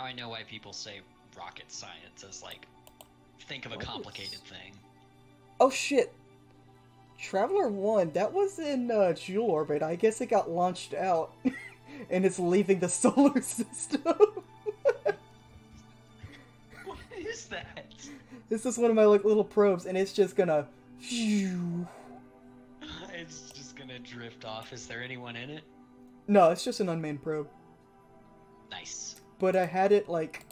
Now I know why people say rocket science as like think of a complicated thing. Oh shit! Traveler 1, that was in uh, Jool orbit. I guess it got launched out. and it's leaving the solar system. What is that? this is one of my like little probes, and it's just gonna. It's just gonna drift off. Is there anyone in it? No, it's just an unmanned probe. But I had it like.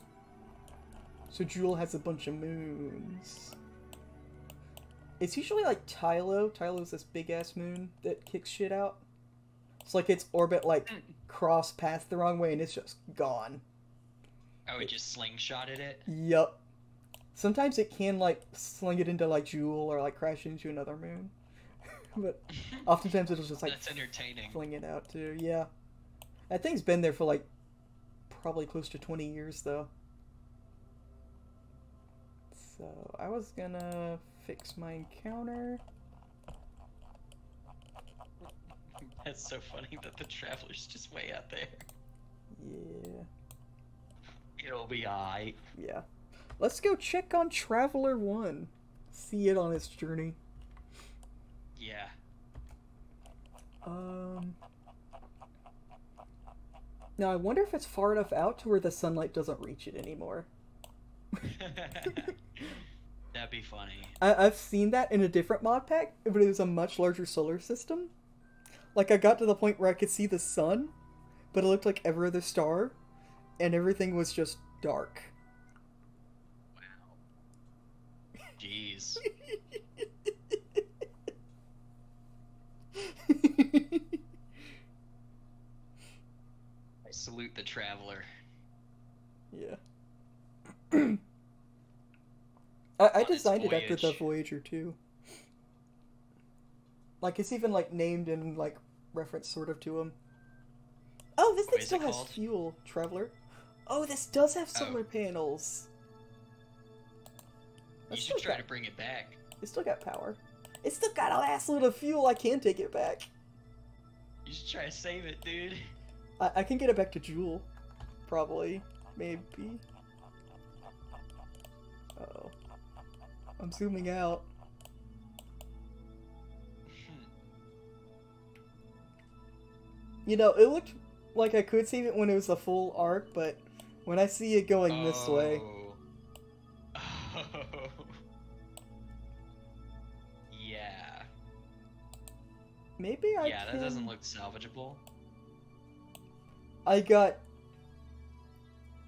So Jool has a bunch of moons. It's usually like Tylo. Tylo's this big ass moon that kicks shit out. It's like its orbit like hmm. cross paths the wrong way and it's just gone. Oh, it just slingshotted it. Yup. Sometimes it can like sling it into like Jool or like crash into another moon. but oftentimes it'll just like That's entertaining. fling it out too. Yeah. That thing's been there for like probably close to 20 years though. So I was gonna fix my encounter. That's so funny that the traveler's just way out there. Yeah. It'll be alright. Yeah. Let's go check on Traveler 1. See it on its journey. Yeah. Um. Now I wonder if it's far enough out to where the sunlight doesn't reach it anymore. That'd be funny. I- I've seen that in a different mod pack, but it was a much larger solar system. Like I got to the point where I could see the sun, but it looked like every other star, and everything was just dark. Wow. Jeez. I salute the traveler. yeah. I, I designed it after the. Voyager too. Like it's even like named and like reference sort of to him. Oh, this thing still has called? fuel, Traveler. Oh, this does have Oh. solar panels. You That's should still try got- to bring it back. It still got power. It's still got a load of fuel. I can take it back. You should try to save it, dude. I, I can get it back to Jool. Probably. Maybe. oh. I'm zooming out. You know, it looked like I could save it when it was a full arc, but when I see it going this way, Oh. Oh. Yeah. maybe I yeah, can... that doesn't look salvageable. I got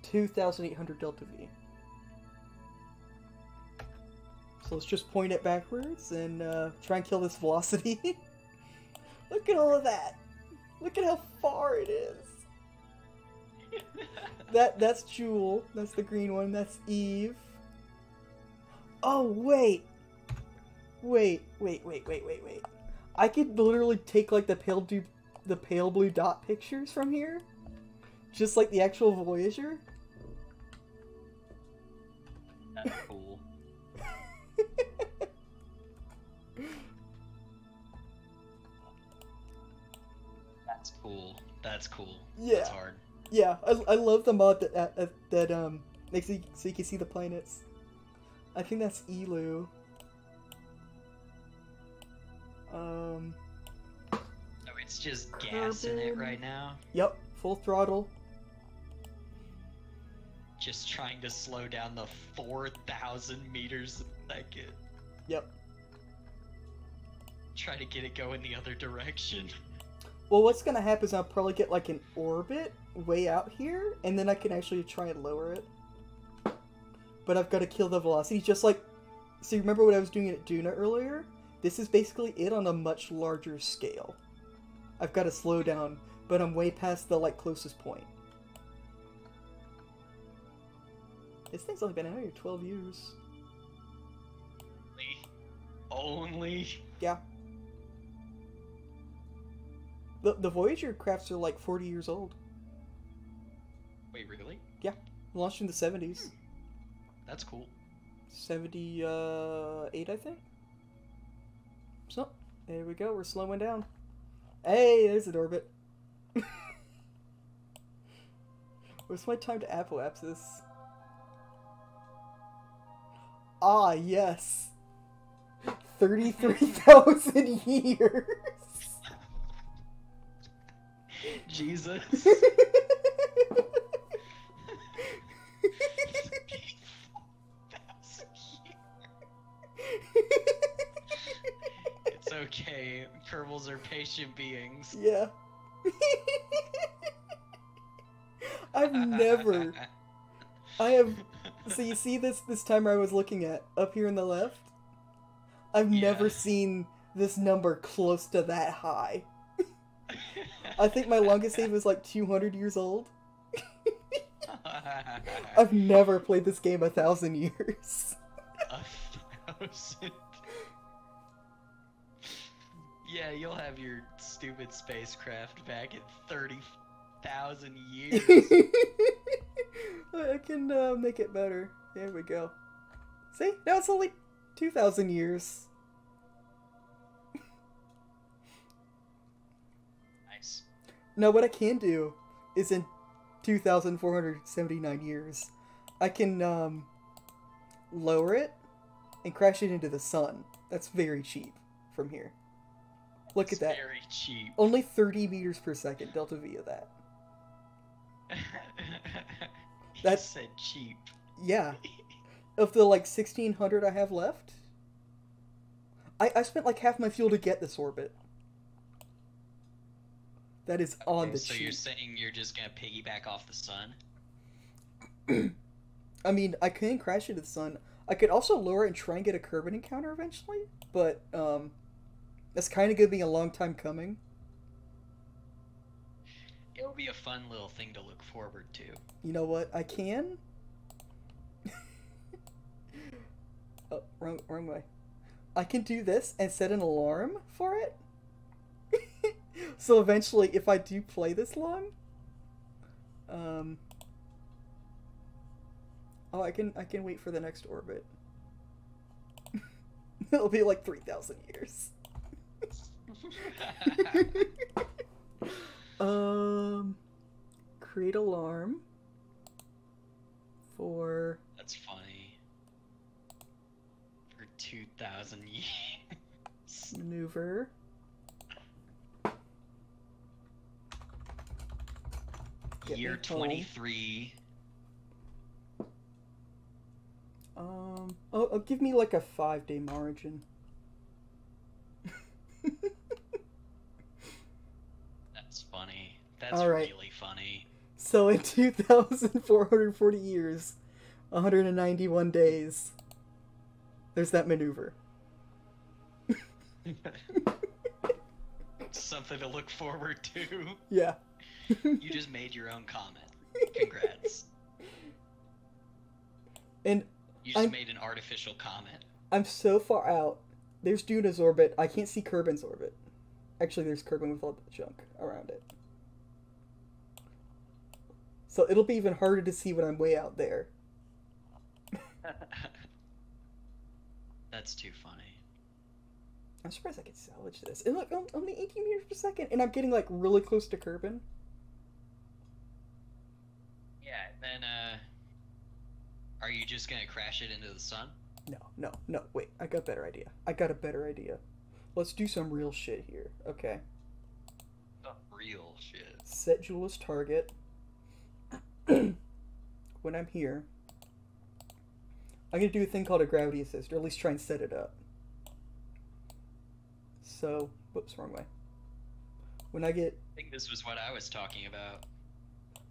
2,800 Delta V. So let's just point it backwards and uh, try and kill this velocity. Look at all of that. Look at how far it is. That that's Jool. That's the green one. That's Eve. Oh wait. Wait, wait, wait, wait, wait, wait. I could literally take like the pale blue, the pale blue dot pictures from here, just like the actual Voyager. That's cool. That's cool. That's cool. Yeah. That's hard. Yeah, I, I love the mod that that, that, that um makes it so you can see the planets. I think that's Eeloo. Um, Oh, it's just gas in it right now. yep, full throttle. Just trying to slow down the 4,000 meters a second. Yep. Try to get it going the other direction. Well, what's gonna happen is I'll probably get like an orbit way out here, and then I can actually try and lower it. But I've got to kill the velocity, just like. So you remember what I was doing at Duna earlier? This is basically it on a much larger scale. I've got to slow down, but I'm way past the like closest point. This thing's only been out here 12 years. Only. Only. Yeah. The, the Voyager crafts are like 40 years old. Wait, really? Yeah. Launched in the 70s. Hmm. That's cool. 78, I think. So, there we go. We're slowing down. Hey, there's an orbit. Where's my time to apoapsis? Ah, yes. 33,000 years. Jesus. it's okay. Kerbals are patient beings. yeah. I've never. I have. So you see this this timer I was looking at up here in the left? I've Yeah. never seen this number close to that high. I think my longest save was like 200 years old. I've never played this game a thousand years. A thousand. Yeah, you'll have your stupid spacecraft back in 30,000 years. I can uh, make it better. There we go. See? Now it's only 2,000 years. nice. Now, what I can do is in 2,479 years, I can um, lower it and crash it into the sun. That's very cheap from here. Look It's at that. Very cheap. Only 30 meters per second delta V of that. That's- said cheap. Yeah. Of the like 1,600 I have left, I, I spent like half my fuel to get this orbit. That is on Okay, the so cheap. you're saying you're just gonna piggyback off the sun? I mean, I can crash into the sun. I could also lower it and try and get a Kerbin encounter eventually, but um, that's kind of gonna be a long time coming. It'll be a fun little thing to look forward to. You know what? I can. oh, wrong, wrong way. I can do this and set an alarm for it. so eventually, if I do play this long, um, oh, I can I can wait for the next orbit. It'll be like three thousand years. um, create alarm for That's funny. For 2,000 years. maneuver. Get Year 23. Um, oh, oh, give me like a five day margin. That's funny. That's All right. really funny. so in 2,440 years, 191 days, there's that maneuver. Something to look forward to. Yeah. You just made your own comment. Congrats. And You just I'm- made an artificial comment. I'm so far out. There's Duna's orbit. I can't see Kerbin's orbit. Actually, there's Kerbin with all the junk around it. So it'll be even harder to see when I'm way out there. That's too funny. I'm surprised I could salvage this. And look, I'm only 18 meters per second, and I'm getting like really close to Kerbin. Yeah, then, uh. Are you just gonna crash it into the sun? No, no, no. Wait, I got a better idea. I got a better idea. Let's do some real shit here. Okay. The real shit. Set Jool as target. when I'm here, I'm gonna do a thing called a gravity assist, or at least try and set it up. So, whoops, wrong way. When I get, I think this was what I was talking about.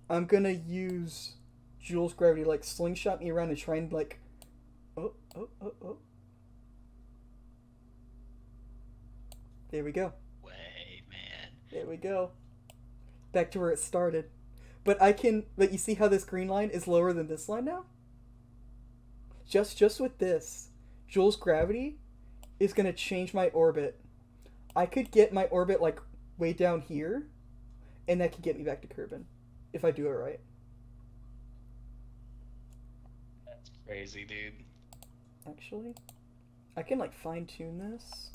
I'm gonna use Jool's gravity, like slingshot me around and try and like, oh, oh, oh, oh. There we go. Way, man. There we go. Back to where it started. But I can but you see how this green line is lower than this line now? Just just with this, Jool's gravity is gonna change my orbit. I could get my orbit like way down here, and that could get me back to Kerbin. If I do it right. That's crazy, dude. Actually. I can like fine tune this.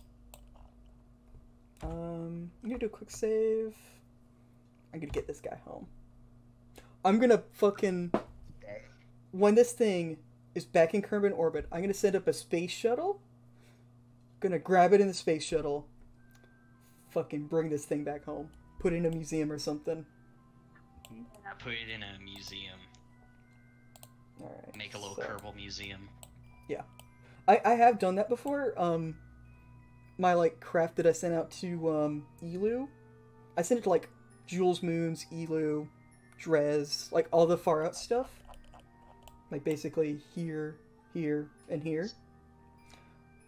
Um I'm gonna do a quick save. I'm gonna get this guy home. I'm gonna fucking when this thing is back in Kerbin orbit, I'm gonna send up a space shuttle. Gonna grab it in the space shuttle. Fucking bring this thing back home. Put it in a museum or something. Put it in a museum. Alright. Make a little so- Kerbal museum. Yeah. I, I have done that before. Um, my like craft that I sent out to um Eeloo, I sent it to like Jool's Moons, Eeloo, Dres, like all the far out stuff. Like basically here, here, and here.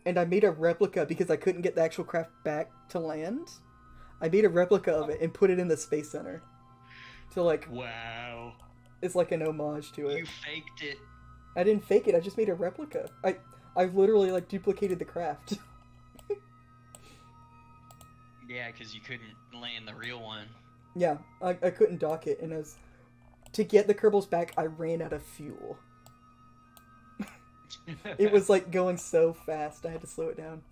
And I made a replica because I couldn't get the actual craft back to land. I made a replica of it and put it in the space center. So like Wow. it's like an homage to it. You faked it. I didn't fake it. I just made a replica. I I've literally like duplicated the craft. Yeah, because you couldn't land the real one. yeah, I, I couldn't dock it, and I was to get the Kerbals back. I ran out of fuel. It was like going so fast. I had to slow it down.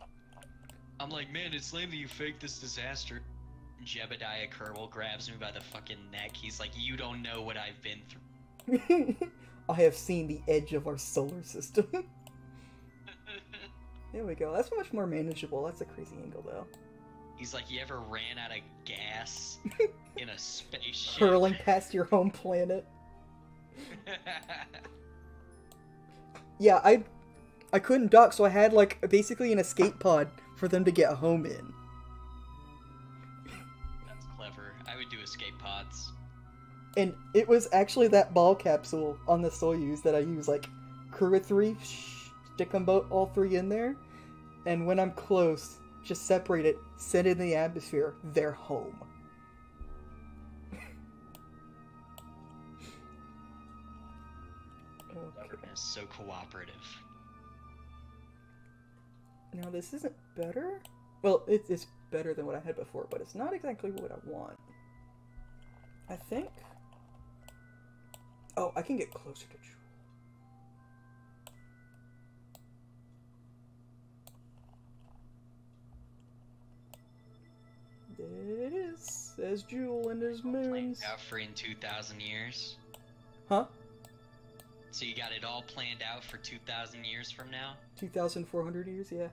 I'm like, man, it's lame that you faked this disaster. Jebediah Kerbal grabs me by the fucking neck. He's like, you don't know what I've been through. I have seen the edge of our solar system. there we go. That's much more manageable. That's a crazy angle though. He's like, you ever ran out of gas in a spaceship? Hurling past your home planet. Yeah, I I couldn't dock, so I had like basically an escape pod for them to get home in. That's clever. I would do escape pods. And it was actually that ball capsule on the Soyuz that I use, like crew of three, stick them both all three in there, and when I'm close, just separate it, send it in the atmosphere. They're home. Government is so cooperative. Now this isn't better. Well, it's it's better than what I had before, but it's not exactly what I want. I think. Oh, I can get closer to Jool. There it is. Says Jool and his moons. Planned out for in 2,000 years. Huh? So you got it all planned out for 2,000 years from now? 2,400 years, yeah.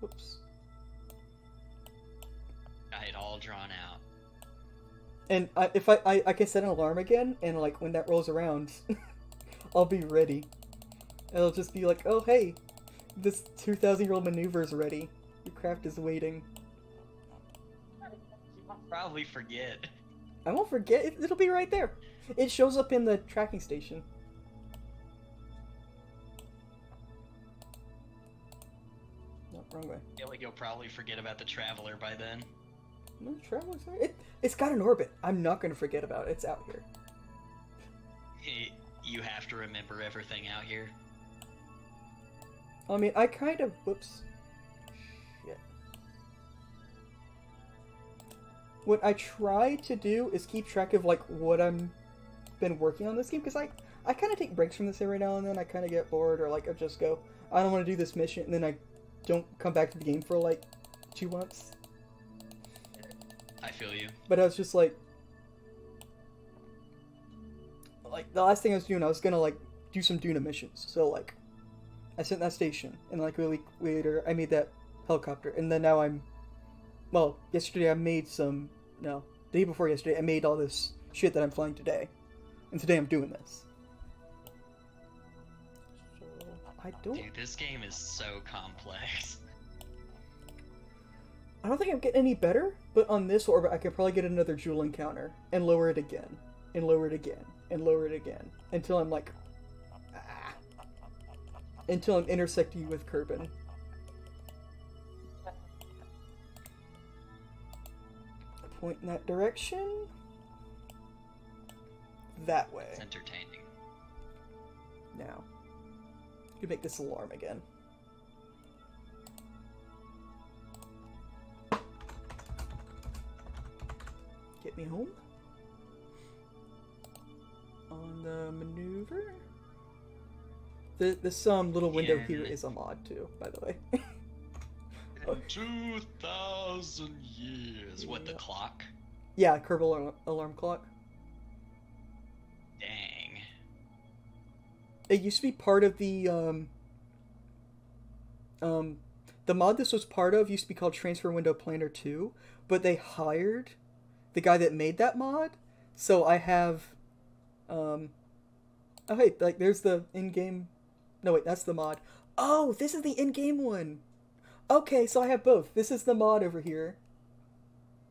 Whoops. Got it all drawn out. And I, if I, I I can set an alarm again, and like when that rolls around, I'll be ready. It'll just be like, oh hey, this two thousand year old maneuver is ready. Your craft is waiting. Probably forget. I won't forget. It, it'll be right there. It shows up in the tracking station. No, wrong way. I feel like you'll probably forget about the Traveler by then. No, traveler's there. It, it's got an orbit. I'm not gonna forget about it. It's out here. It- you have to remember everything out here. I mean, I kind of. Whoops. What I try to do is keep track of like what I'm been working on this game because I I kind of take breaks from this every now and then. I kind of get bored or like I just go I don't want to do this mission and then I don't come back to the game for like two months. I feel you. But I was just like, like the last thing I was doing, I was gonna like do some Duna missions. So like, I sent that station, and like a week later, I made that helicopter, and then now I'm, well, yesterday I made some. No, the day before yesterday, I made all this shit that I'm flying today, and today I'm doing this. So I don't. Dude, this game is so complex. I don't think I'm getting any better, but on this orbit, I could probably get another Jool encounter and lower it again, and lower it again, and lower it again until I'm like, ah, until I'm intersecting with Kerbin. Point in that direction. That way. It's entertaining. Now, you make this alarm again. Get me home. On the maneuver. The this um little window Yeah. here is a mod too, by the way. 2,000 years. What, the clock? yeah, Kerbal alarm, alarm clock. Dang. It used to be part of the um um the mod this was part of used to be called Transfer Window Planner 2, but they hired the guy that made that mod. So I have um Oh hey, like there's the in-game No wait, that's the mod. Oh, this is the in-game one. Okay, so I have both. This is the mod over here.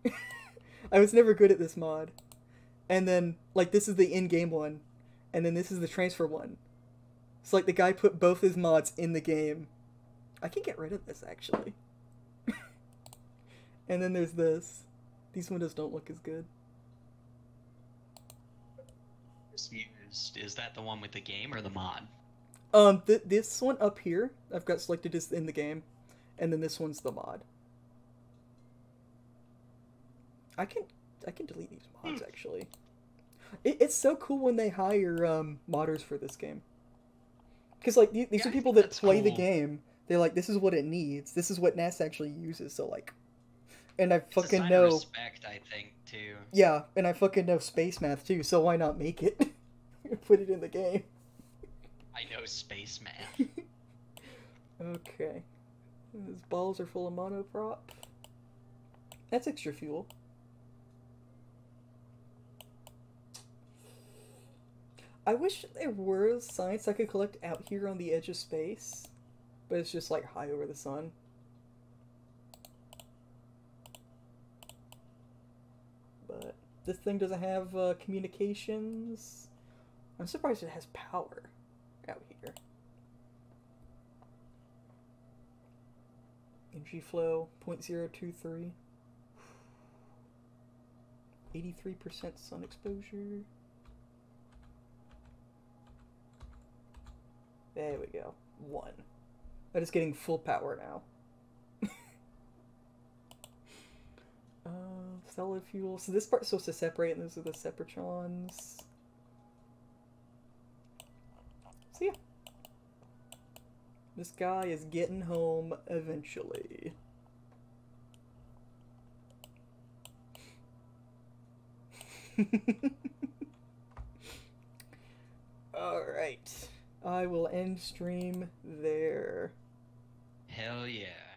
I was never good at this mod. And then like this is the in-game one and then this is the transfer one. So like the guy put both his mods in the game. I can get rid of this actually. and then there's this. These windows don't look as good. Used. Is that the one with the game or the mod? Um, th this one up here, I've got selected as in the game, and then this one's the mod. I can I can delete these mods actually. It, it's so cool when they hire um, modders for this game. Because like these, these Yeah, are people that play the game. They're like, this is what it needs. This is what NAS actually uses. So like, and I It's fucking know. respect, I think, too. Yeah, and I fucking know space math too. So why not make it? Put it in the game. I know space math. Okay. These balls are full of monoprop. That's extra fuel. I wish there were science I could collect out here on the edge of space, but it's just like high over the sun. But this thing doesn't have uh, communications. I'm surprised it has power out here. Flow 0.023. 83% sun exposure. There we go. One. That is getting full power now. uh, solid fuel. So this part's supposed to separate, and those are the separatrons. So yeah. This guy is getting home eventually. Alright. I will end stream there. Hell yeah.